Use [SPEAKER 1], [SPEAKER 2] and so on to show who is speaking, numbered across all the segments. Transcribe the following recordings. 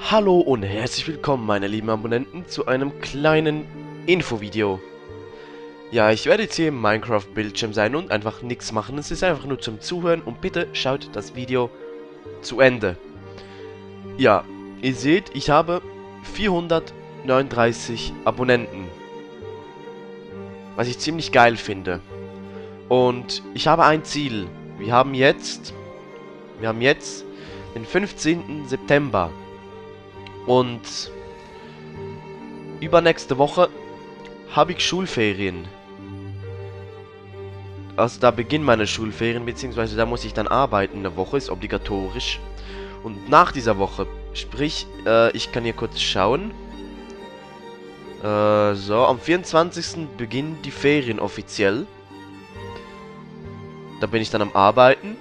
[SPEAKER 1] Hallo und herzlich willkommen, meine lieben Abonnenten, zu einem kleinen Infovideo. Ja, ich werde jetzt hier im Minecraft-Bildschirm sein und einfach nichts machen. Es ist einfach nur zum Zuhören und bitte schaut das Video zu Ende. Ja, ihr seht, ich habe 439 Abonnenten. Was ich ziemlich geil finde. Und ich habe ein Ziel. Wir haben jetzt... Wir haben jetzt den 15. September. Und übernächste Woche habe ich Schulferien. Also da beginnen meine Schulferien, beziehungsweise da muss ich dann arbeiten. Eine Woche ist obligatorisch. Und nach dieser Woche, sprich, äh, ich kann hier kurz schauen. Äh, so, am 24. beginnen die Ferien offiziell. Da bin ich dann am Arbeiten.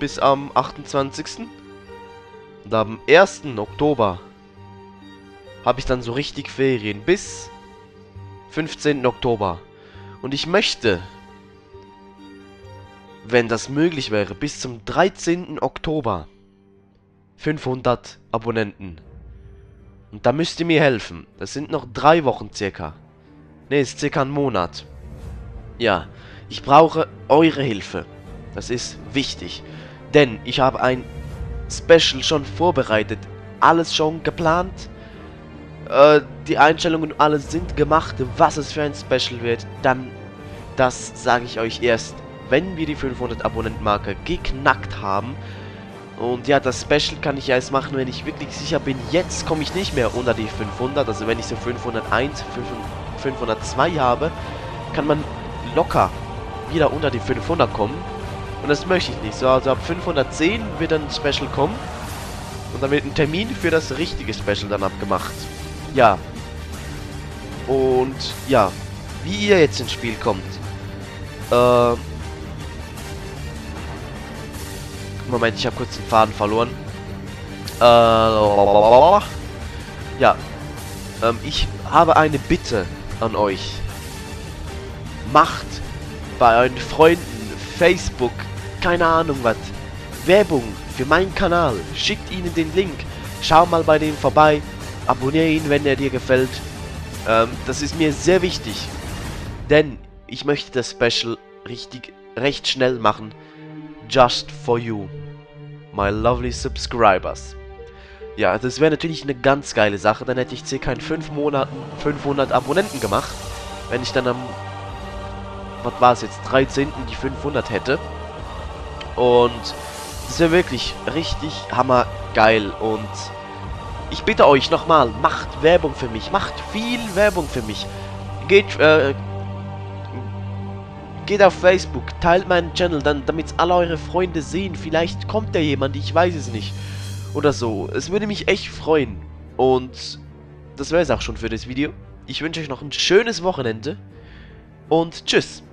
[SPEAKER 1] Bis am 28. Und am 1. Oktober habe ich dann so richtig Ferien. Bis 15. Oktober. Und ich möchte, wenn das möglich wäre, bis zum 13. Oktober 500 Abonnenten. Und da müsst ihr mir helfen. Das sind noch drei Wochen circa. Ne, ist circa ein Monat. Ja, ich brauche eure Hilfe. Das ist wichtig. Denn ich habe ein Special schon vorbereitet. Alles schon geplant. Äh, die Einstellungen und alles sind gemacht. Was es für ein Special wird, dann das sage ich euch erst, wenn wir die 500 Abonnenten-Marke geknackt haben. Und ja, das Special kann ich erst machen, wenn ich wirklich sicher bin, jetzt komme ich nicht mehr unter die 500. Also wenn ich so 501, 502 habe, kann man locker wieder unter die 500 kommen. Und das möchte ich nicht. So, also ab 510 wird dann ein Special kommen. Und dann wird ein Termin für das richtige Special dann abgemacht. Ja. Und ja, wie ihr jetzt ins Spiel kommt. Äh, Moment, ich habe kurz den Faden verloren. Äh, ja. Ähm, ich habe eine Bitte an euch. Macht bei euren Freunden, Facebook, keine Ahnung was, Werbung für meinen Kanal. Schickt ihnen den Link. Schau mal bei denen vorbei. Abonniere ihn, wenn er dir gefällt. Ähm, das ist mir sehr wichtig. Denn ich möchte das Special richtig, recht schnell machen. Just for you. My lovely subscribers. Ja, das wäre natürlich eine ganz geile Sache. Dann hätte ich circa in 5 Monaten 500 Abonnenten gemacht. Wenn ich dann am, was war es jetzt, 13. die 500 hätte. Und das wäre wirklich richtig hammergeil. Und ich bitte euch nochmal, macht Werbung für mich. Macht viel Werbung für mich. Geht, äh, geht auf Facebook, teilt meinen Channel, dann, damit alle eure Freunde sehen. Vielleicht kommt da jemand, ich weiß es nicht. Oder so. Es würde mich echt freuen. Und das wäre es auch schon für das Video. Ich wünsche euch noch ein schönes Wochenende. Und tschüss.